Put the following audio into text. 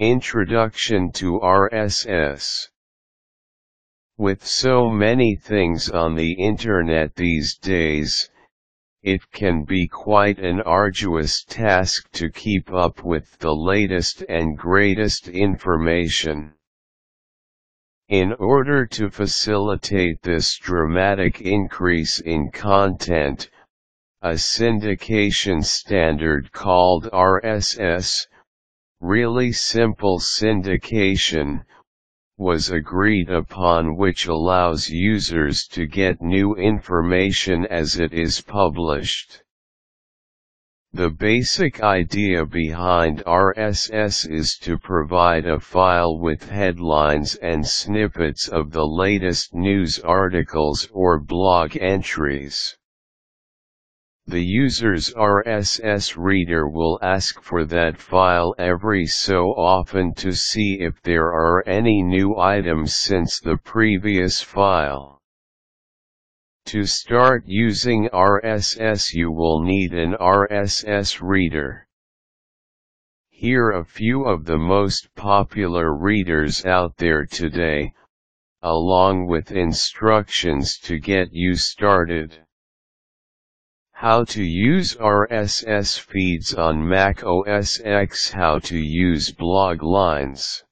Introduction to RSS With so many things on the internet these days, it can be quite an arduous task to keep up with the latest and greatest information. In order to facilitate this dramatic increase in content, a syndication standard called RSS, really simple syndication, was agreed upon which allows users to get new information as it is published. The basic idea behind RSS is to provide a file with headlines and snippets of the latest news articles or blog entries. The user's RSS reader will ask for that file every so often to see if there are any new items since the previous file. To start using RSS you will need an RSS reader. Here are a few of the most popular readers out there today, along with instructions to get you started. How to use RSS feeds on Mac OS X How to use Bloglines